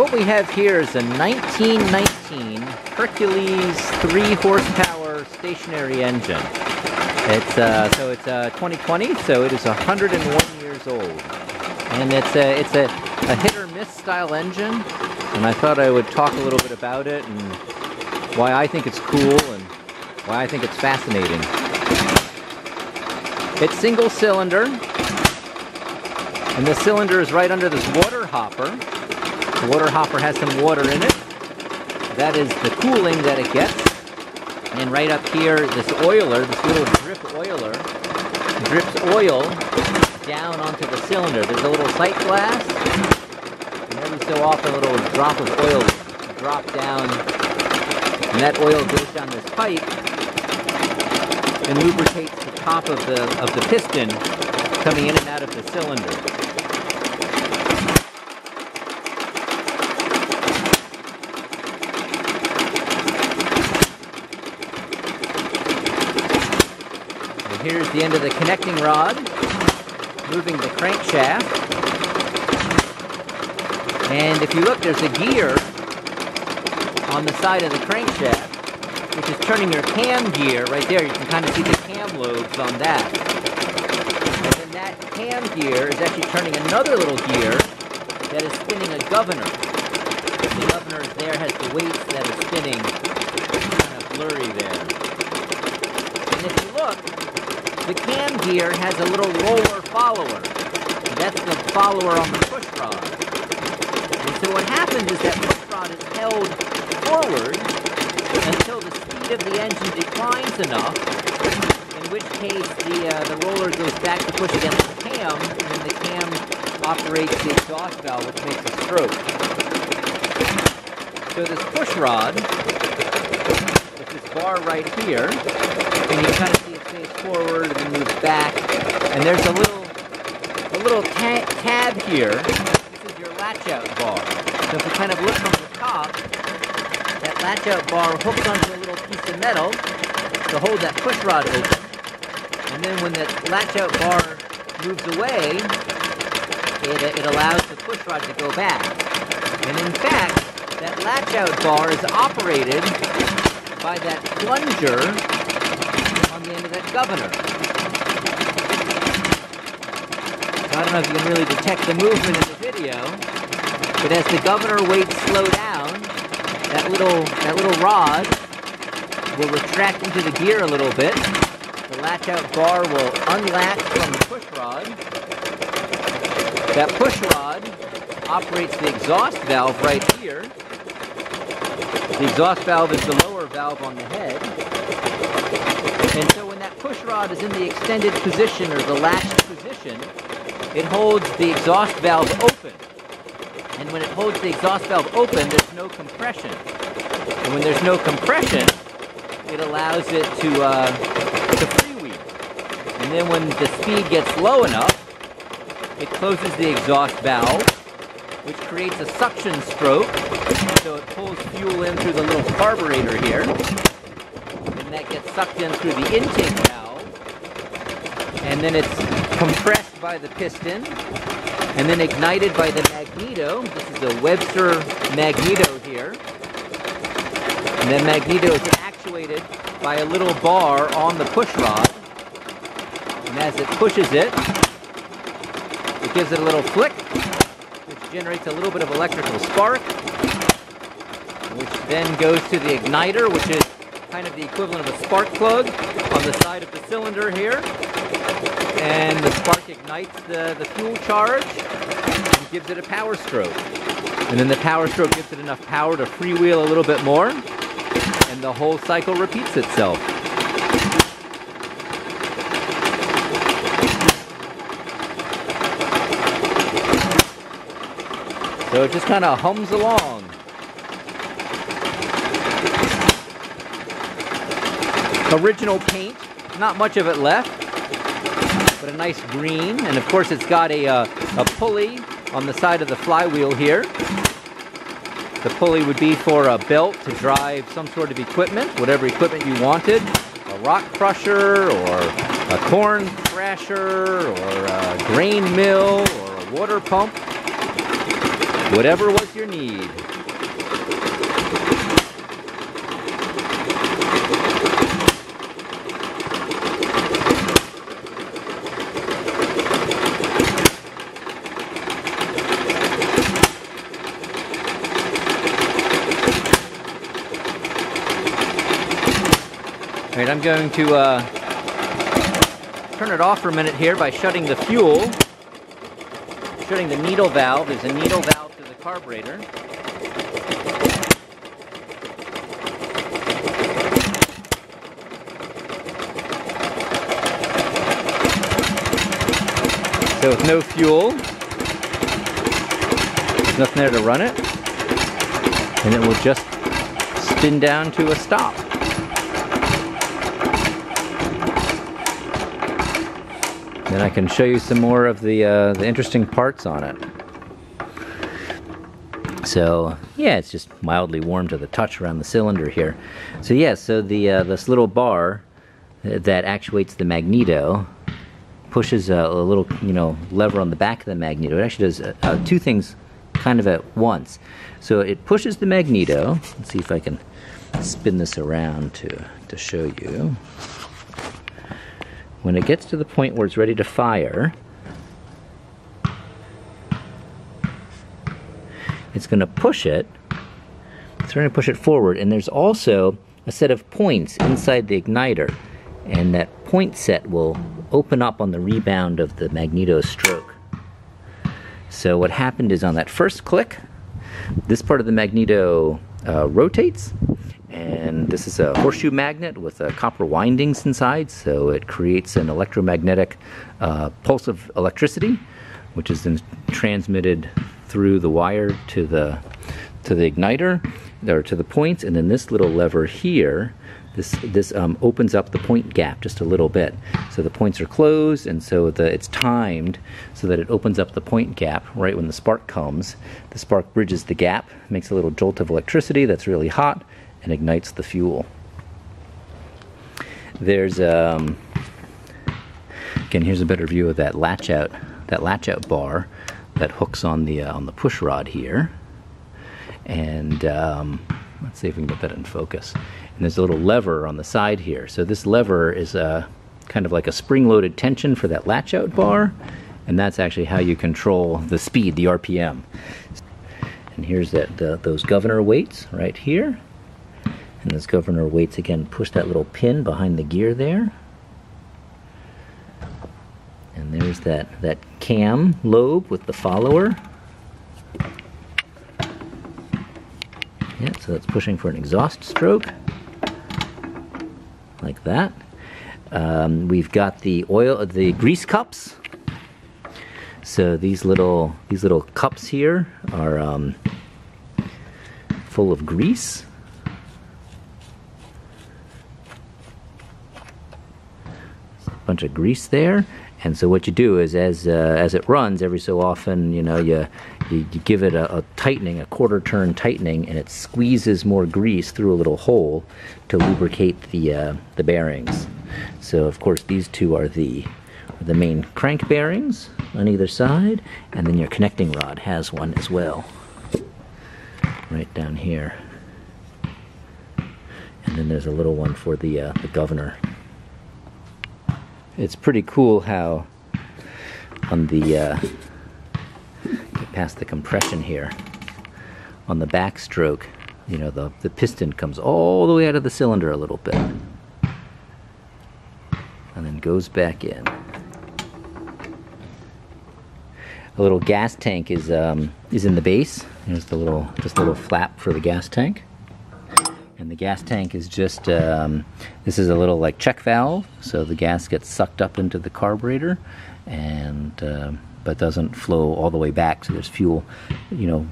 what we have here is a 1919 Hercules 3 horsepower stationary engine. It's uh, so it's uh, 2020, so it is 101 years old, and it's a it's a, a hit or miss style engine. And I thought I would talk a little bit about it and why I think it's cool and why I think it's fascinating. It's single cylinder, and the cylinder is right under this water hopper. Water hopper has some water in it. That is the cooling that it gets. And right up here, this oiler, this little drip oiler, drips oil down onto the cylinder. There's a little sight glass. And every so often, a little drop of oil drop down. And that oil goes down this pipe and lubricates the top of the, of the piston coming in and out of the cylinder. Here's the end of the connecting rod, moving the crankshaft. And if you look, there's a gear on the side of the crankshaft, which is turning your cam gear right there. You can kind of see the cam lobes on that. And then that cam gear is actually turning another little gear that is spinning a governor. The governor there has the weights that are spinning, kind of blurry there. And if you look, the cam gear has a little roller follower. That's the follower on the push rod. And so what happens is that push rod is held forward until the speed of the engine declines enough, in which case the, uh, the roller goes back to push against the cam, and the cam operates the exhaust valve, which makes a stroke. So this push rod, with this bar right here, and you kind of see it face forward and then back, and there's a little, a little ta tab here. This is your latch out bar. So if you kind of look from the top, that latch out bar hooks onto a little piece of metal to hold that push rod open. And then when that latch out bar moves away, it, it allows the push rod to go back. And in fact, that latch out bar is operated by that plunger on the end of that governor. I don't know if you can really detect the movement in the video, but as the governor weights slow down, that little that little rod will retract into the gear a little bit. The latch out bar will unlatch from the push rod. That push rod operates the exhaust valve right here. The exhaust valve is the lower valve on the head. And so when that push rod is in the extended position or the latched position, it holds the exhaust valve open. And when it holds the exhaust valve open, there's no compression. And when there's no compression, it allows it to, uh, to freewheel. And then when the speed gets low enough, it closes the exhaust valve, which creates a suction stroke. So it pulls fuel in through the little carburetor here. And that gets sucked in through the intake valve. And then it's compressed by the piston. And then ignited by the magneto. This is a Webster magneto here. And then magneto is actuated by a little bar on the push rod. And as it pushes it, it gives it a little flick, generates a little bit of electrical spark, which then goes to the igniter, which is kind of the equivalent of a spark plug on the side of the cylinder here. And the spark ignites the, the fuel charge and gives it a power stroke. And then the power stroke gives it enough power to freewheel a little bit more, and the whole cycle repeats itself. So it just kind of hums along. Original paint, not much of it left, but a nice green. And of course it's got a, uh, a pulley on the side of the flywheel here. The pulley would be for a belt to drive some sort of equipment, whatever equipment you wanted. A rock crusher, or a corn thrasher, or a grain mill, or a water pump. Whatever was your need. All right, I'm going to uh, turn it off for a minute here by shutting the fuel, shutting the needle valve. There's a needle valve carburetor. So with no fuel, there's nothing there to run it, and it will just spin down to a stop. Then I can show you some more of the, uh, the interesting parts on it. So yeah, it's just mildly warm to the touch around the cylinder here. So yeah, so the uh, this little bar that actuates the magneto pushes a, a, little, you know, lever on the back of the magneto. It actually does uh, uh, two things kind of at once. So it pushes the magneto. Let's see if I can spin this around to, to show you. When it gets to the point where it's ready to fire, it's going to push it. It's going to push it forward. And there's also a set of points inside the igniter. And that point set will open up on the rebound of the magneto stroke. So what happened is on that first click, this part of the magneto uh, rotates, and this is a horseshoe magnet with uh, copper windings inside, so it creates an electromagnetic uh, pulse of electricity, which is then transmitted through the wire to the to the igniter or to the points, and then this little lever here this this um, opens up the point gap just a little bit. So the points are closed, and so the, it's timed so that it opens up the point gap right when the spark comes. The spark bridges the gap, makes a little jolt of electricity that's really hot, and ignites the fuel. There's um, again here's a better view of that latch out that latch out bar that hooks on the uh, on the push rod here, and um, let's see if we can get that in focus and there's a little lever on the side here. So this lever is a kind of like a spring-loaded tension for that latch-out bar, and that's actually how you control the speed, the RPM. And here's that the, those governor weights right here. And those governor weights again push that little pin behind the gear there. And there's that, that cam lobe with the follower. Yeah, so that's pushing for an exhaust stroke like that. Um, we've got the oil, the grease cups. So these little these little cups here are um, full of grease. a bunch of grease there. And so what you do is, as uh, as it runs, every so often, you know, you you, you give it a, a, tightening, a quarter turn tightening, and it squeezes more grease through a little hole to lubricate the uh, the bearings. So of course these two are the the main crank bearings on either side, and then your connecting rod has one as well, right down here. And then there's a little one for the uh, the governor it's pretty cool how on the uh, get past the compression here on the backstroke you know the, the piston comes all the way out of the cylinder a little bit. And then goes back in. A little gas tank is um, is in the base. There's the little just a little flap for the gas tank and the gas tank is just, um, this is a little like check valve, so the gas gets sucked up into the carburetor, and uh, but doesn't flow all the way back. So there's fuel, you know,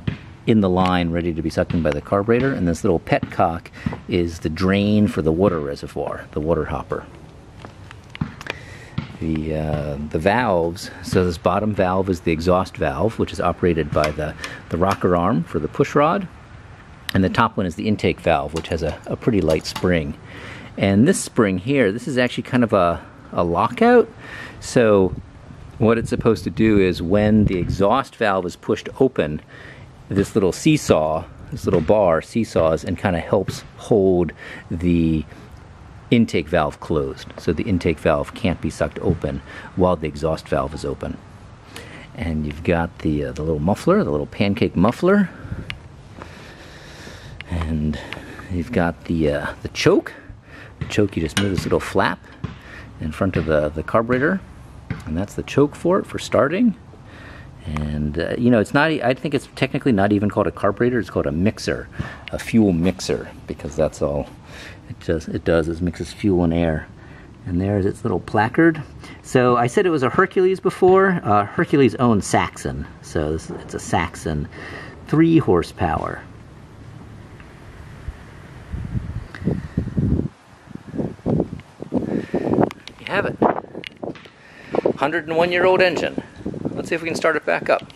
in the line ready to be sucked in by the carburetor. And this little petcock is the drain for the water reservoir, the water hopper. The, uh, the valves, so this bottom valve is the exhaust valve, which is operated by the, the rocker arm for the push rod. And the top one is the intake valve, which has a, a pretty light spring. And this spring here, this is actually kind of a, a lockout. So what it's supposed to do is when the exhaust valve is pushed open, this little seesaw, this little bar seesaws and kind of helps hold the intake valve closed. So the intake valve can't be sucked open while the exhaust valve is open. And you've got the, uh, the little muffler, the little pancake muffler. And you've got the, uh, the choke. The choke, you just move this little flap in front of the, the carburetor. And that's the choke for it, for starting. And, uh, you know, it's not, I think it's technically not even called a carburetor, it's called a mixer, a fuel mixer, because that's all it does, it does is mixes fuel and air. And there's its little placard. So I said it was a Hercules before. Uh, Hercules owns Saxon, so it's a Saxon, three horsepower. Have it. 101 year old engine. Let's see if we can start it back up.